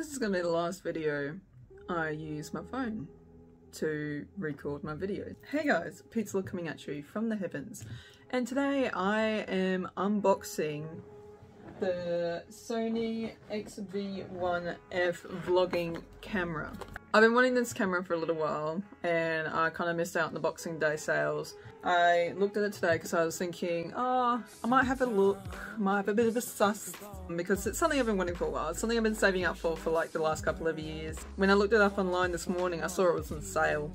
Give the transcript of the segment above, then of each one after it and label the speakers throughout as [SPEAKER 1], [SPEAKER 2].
[SPEAKER 1] This is going to be the last video I use my phone to record my videos. Hey guys, Pizza coming at you from the heavens. And today I am unboxing the Sony ZV-1F vlogging camera. I've been wanting this camera for a little while and I kind of missed out on the Boxing Day sales. I looked at it today because I was thinking, oh, I might have a look, might have a bit of a sus because it's something I've been wanting for a while. It's something I've been saving up for for like the last couple of years. When I looked it up online this morning, I saw it was on sale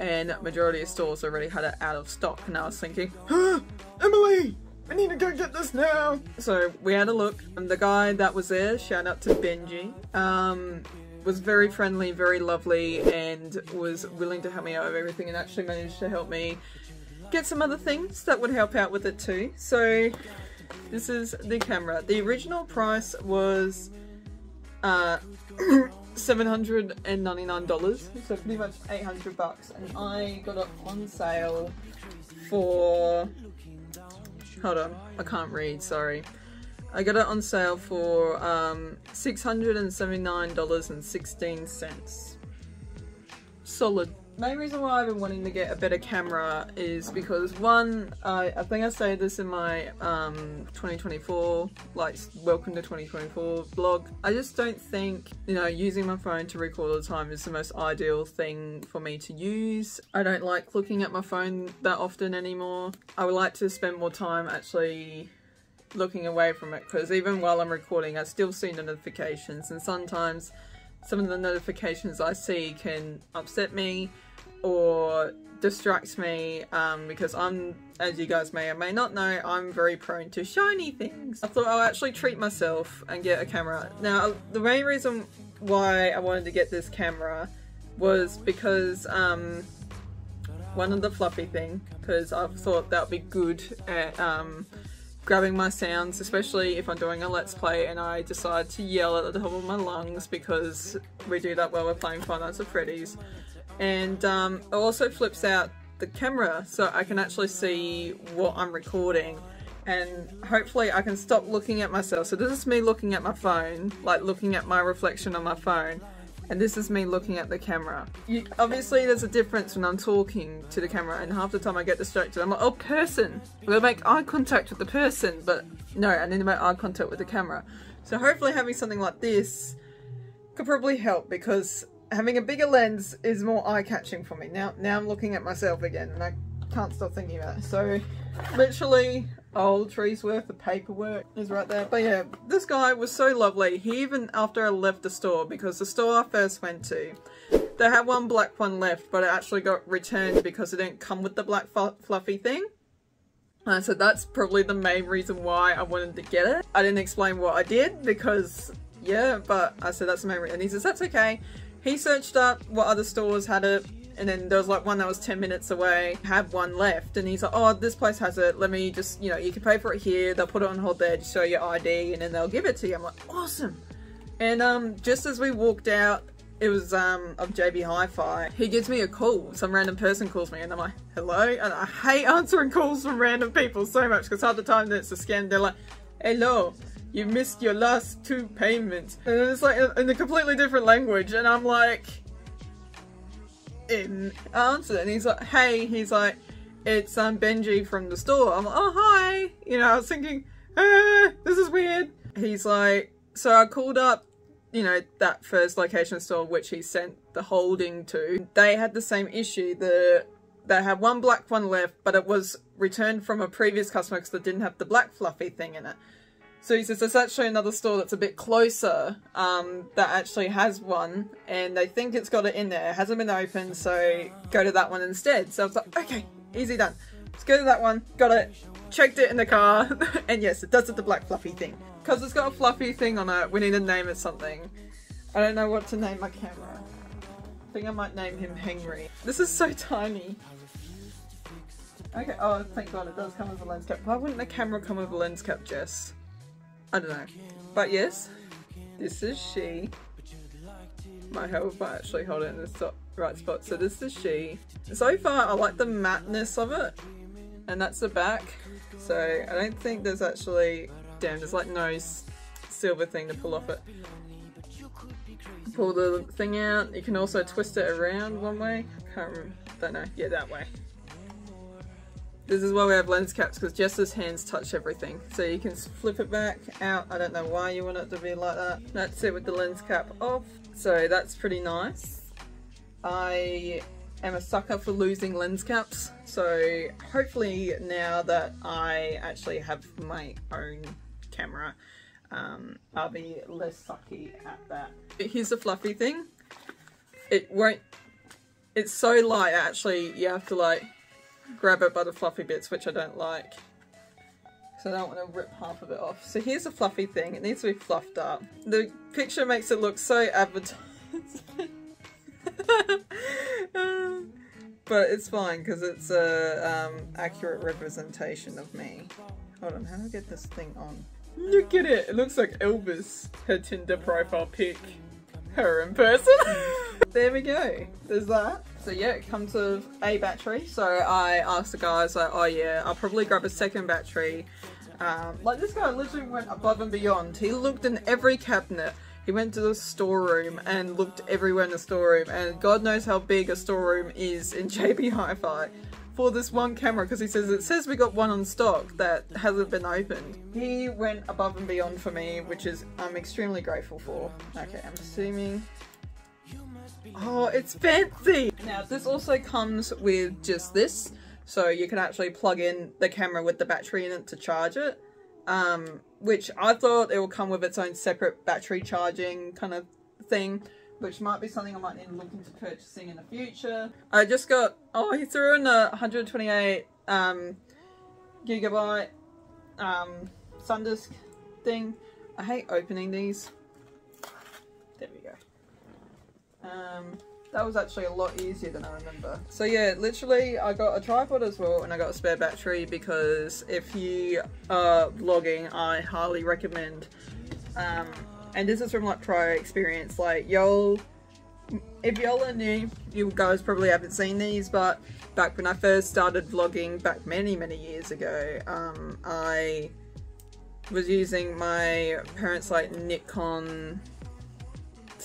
[SPEAKER 1] and majority of stores already had it out of stock and I was thinking, ah, Emily! I need to go get this now! So we had a look and the guy that was there, shout out to Benji, um, was very friendly, very lovely, and was willing to help me out with everything and actually managed to help me get some other things that would help out with it too. So this is the camera. The original price was uh, $799, so pretty much 800 bucks, and I got it on sale for, hold on, I can't read, sorry. I got it on sale for um, $679.16. Solid. Main reason why I've been wanting to get a better camera is because one, I, I think I say this in my um, 2024, like welcome to 2024 blog. I just don't think, you know, using my phone to record all the time is the most ideal thing for me to use. I don't like looking at my phone that often anymore. I would like to spend more time actually looking away from it because even while I'm recording I still see notifications and sometimes some of the notifications I see can upset me or distract me um, because I'm, as you guys may or may not know, I'm very prone to shiny things. I thought I'll actually treat myself and get a camera. Now the main reason why I wanted to get this camera was because um, one of the fluffy thing because I thought that would be good at um, grabbing my sounds, especially if I'm doing a let's play and I decide to yell at the top of my lungs because we do that while we're playing Five Nights at Freddy's. And um, it also flips out the camera so I can actually see what I'm recording and hopefully I can stop looking at myself. So this is me looking at my phone, like looking at my reflection on my phone and this is me looking at the camera. You, obviously there's a difference when I'm talking to the camera and half the time I get distracted. I'm like, oh person, we'll make eye contact with the person, but no, I need to make eye contact with the camera. So hopefully having something like this could probably help because having a bigger lens is more eye-catching for me. Now, now I'm looking at myself again and I can't stop thinking about it. So literally old tree's worth of paperwork is right there. But yeah, this guy was so lovely. He even, after I left the store, because the store I first went to, they had one black one left, but it actually got returned because it didn't come with the black fluffy thing. And so that's probably the main reason why I wanted to get it. I didn't explain what I did because, yeah, but I said that's the main reason. And he says, that's okay. He searched up what other stores had it and then there was like one that was 10 minutes away, had one left, and he's like, oh, this place has it, let me just, you know, you can pay for it here, they'll put it on hold there to show your ID, and then they'll give it to you. I'm like, awesome! And um, just as we walked out, it was um, of JB Hi-Fi, he gives me a call, some random person calls me, and I'm like, hello? And I hate answering calls from random people so much, because half the time that it's a scam, they're like, hello, you missed your last two payments. And it's like in a completely different language, and I'm like, in answer and he's like hey he's like it's um Benji from the store. I'm like oh hi. You know I was thinking ah, this is weird. He's like so I called up you know that first location store which he sent the holding to. They had the same issue the they had one black one left but it was returned from a previous customer because they didn't have the black fluffy thing in it so he says there's actually another store that's a bit closer um, that actually has one and they think it's got it in there. It hasn't been opened, so go to that one instead. So I was like, okay, easy done. Let's go to that one. Got it. Checked it in the car. and yes, it does have the black fluffy thing. Because it's got a fluffy thing on it, we need to name it something. I don't know what to name my camera. I think I might name him Henry. This is so tiny. Okay, oh thank god it does come with a lens cap. Why wouldn't the camera come with a lens cap, Jess? I don't know. But yes, this is she. My help might actually hold it in the right spot. So this is she. So far, I like the mateness of it. And that's the back. So I don't think there's actually, damn, there's like no silver thing to pull off it. pull the thing out. You can also twist it around one way. Can't remember, don't know. Yeah, that way. This is why we have lens caps because Jess's hands touch everything. So you can flip it back out. I don't know why you want it to be like that. That's it with the lens cap off. So that's pretty nice. I am a sucker for losing lens caps. So hopefully now that I actually have my own camera, um, I'll be less sucky at that. Here's the fluffy thing. It won't, it's so light actually you have to like grab it by the fluffy bits, which I don't like. So I don't want to rip half of it off. So here's a fluffy thing. It needs to be fluffed up. The picture makes it look so advertised. but it's fine because it's a um, accurate representation of me. Hold on, how do I get this thing on? Look at it! It looks like Elvis, her Tinder profile pic. Her in person. there we go. There's that. So yeah, it comes with a battery. So I asked the guys like, oh yeah, I'll probably grab a second battery. Um, like this guy literally went above and beyond. He looked in every cabinet. He went to the storeroom and looked everywhere in the storeroom and God knows how big a storeroom is in JB Hi-Fi for this one camera because he says it says we got one on stock that hasn't been opened. He went above and beyond for me, which is I'm extremely grateful for. Okay, I'm assuming. Oh, it's fancy! Now, this also comes with just this, so you can actually plug in the camera with the battery in it to charge it. Um, which I thought it will come with its own separate battery charging kind of thing which might be something I might need to look into purchasing in the future. I just got, oh, he threw in a 128 um, gigabyte um, SanDisk thing. I hate opening these. There we go. Um, that was actually a lot easier than I remember. So yeah, literally I got a tripod as well and I got a spare battery because if you are vlogging, I highly recommend um, and this is from like prior experience like y'all if y'all are new you guys probably haven't seen these but back when I first started vlogging back many many years ago um, I was using my parents like Nikon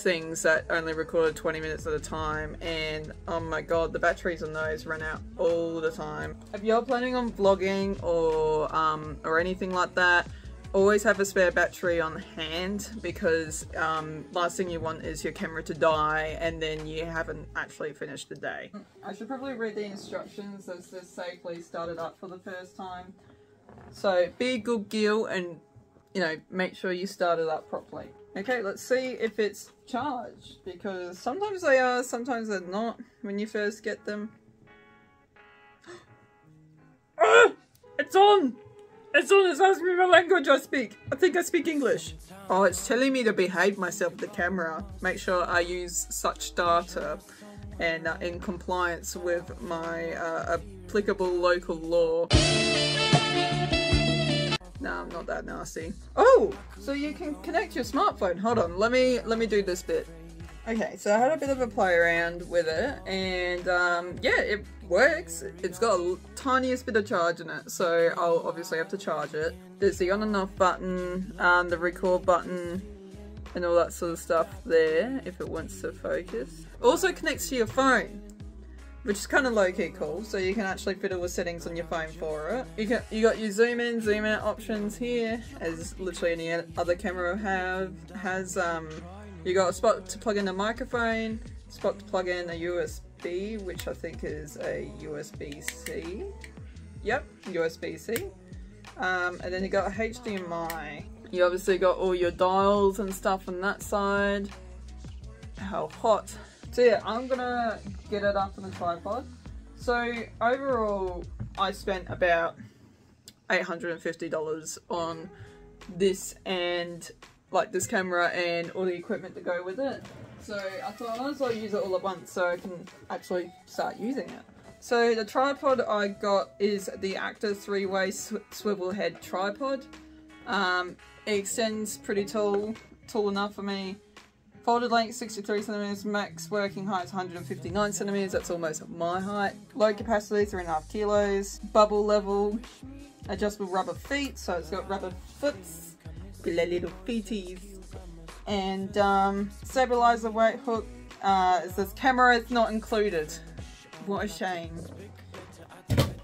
[SPEAKER 1] things that only recorded 20 minutes at a time and oh my god the batteries on those run out all the time if you're planning on vlogging or um, or anything like that always have a spare battery on hand because um, last thing you want is your camera to die and then you haven't actually finished the day. I should probably read the instructions as this say please start up for the first time. So be good gill and you know make sure you start it up properly. Okay let's see if it's charged because sometimes they are sometimes they're not when you first get them. ah! It's on! It's on, it's asking me what language I speak. I think I speak English. Oh, it's telling me to behave myself with the camera. Make sure I use such data and uh, in compliance with my uh, applicable local law. No, I'm not that nasty. Oh, so you can connect your smartphone. Hold on, let me let me do this bit. Okay, so I had a bit of a play around with it, and um, yeah, it works. It's got a tiniest bit of charge in it, so I'll obviously have to charge it. There's the on and off button, um, the record button, and all that sort of stuff there, if it wants to focus. Also connects to your phone, which is kind of low-key cool, so you can actually fiddle with settings on your phone for it. You, can, you got your zoom in, zoom out options here, as literally any other camera have has. Um, you got a spot to plug in a microphone, spot to plug in a USB, which I think is a USB-C. Yep, USB-C. Um, and then you got HDMI. You obviously got all your dials and stuff on that side. How hot. So yeah, I'm gonna get it up on the tripod. So overall, I spent about $850 on this and like this camera and all the equipment to go with it. So I thought I might as well use it all at once so I can actually start using it. So the tripod I got is the Actor three-way sw swivel head tripod. Um, it extends pretty tall, tall enough for me. Folded length 63 centimeters, max working height is 159 centimeters, that's almost my height. Low capacity, 3.5 kilos. Bubble level, adjustable rubber feet, so it's got rubber foots, little feeties. and um, stabilizer weight hook. Uh, it says camera is not included. What a shame.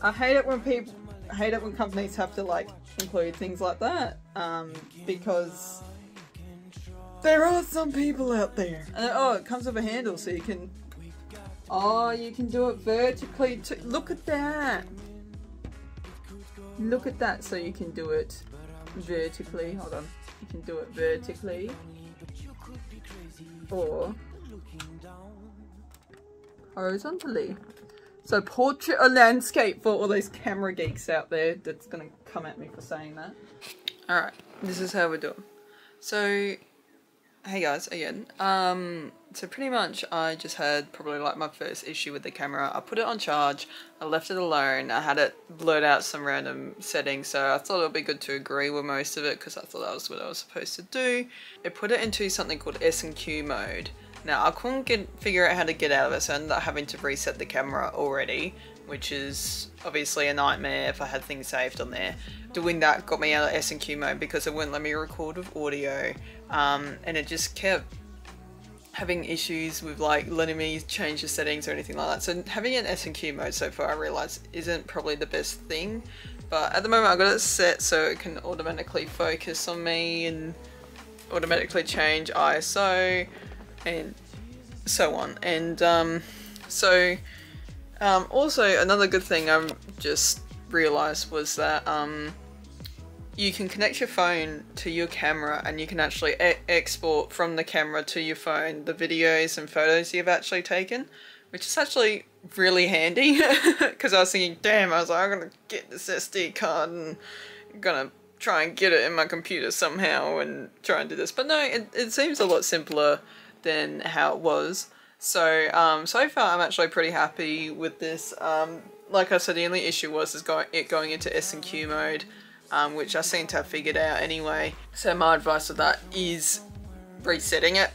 [SPEAKER 1] I hate it when people, I hate it when companies have to like include things like that um, because there are some people out there. And, oh, it comes with a handle so you can. Oh, you can do it vertically too. Look at that. Look at that so you can do it vertically. Hold on. You can do it vertically. Or horizontally. So portrait or landscape for all those camera geeks out there that's gonna come at me for saying that. Alright, this is how we're doing. So hey guys again um so pretty much i just had probably like my first issue with the camera. I put it on charge. I left it alone. I had it blurred out some random settings so i thought it would be good to agree with most of it because i thought that was what i was supposed to do. I put it into something called S&Q mode. Now I couldn't get figure out how to get out of it so I ended up having to reset the camera already which is obviously a nightmare if I had things saved on there. Doing that got me out of S&Q mode because it wouldn't let me record with audio um, and it just kept having issues with like letting me change the settings or anything like that. So having an S&Q mode so far I realise isn't probably the best thing but at the moment I've got it set so it can automatically focus on me and automatically change ISO and so on. And um, so um, also another good thing I just realized was that um, you can connect your phone to your camera and you can actually e export from the camera to your phone the videos and photos you've actually taken which is actually really handy because I was thinking damn I was like I'm gonna get this SD card and I'm gonna try and get it in my computer somehow and try and do this but no it, it seems a lot simpler than how it was. So, um, so far I'm actually pretty happy with this. Um, like I said, the only issue was is going, it going into S&Q mode, um, which I seem to have figured out anyway. So my advice with that is resetting it.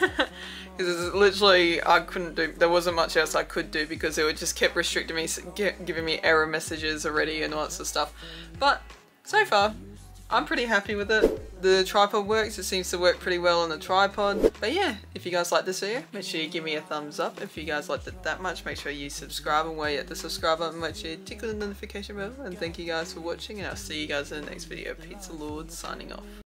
[SPEAKER 1] Because literally, I couldn't do, there wasn't much else I could do because it would just kept restricting me, giving me error messages already and all that sort of stuff. But so far, I'm pretty happy with it. The tripod works, it seems to work pretty well on the tripod. But yeah, if you guys like this video, make sure you give me a thumbs up. If you guys liked it that much, make sure you subscribe and wait at the subscribe button, make sure you tickle the notification bell. And thank you guys for watching and I'll see you guys in the next video. Pizza Lord signing off.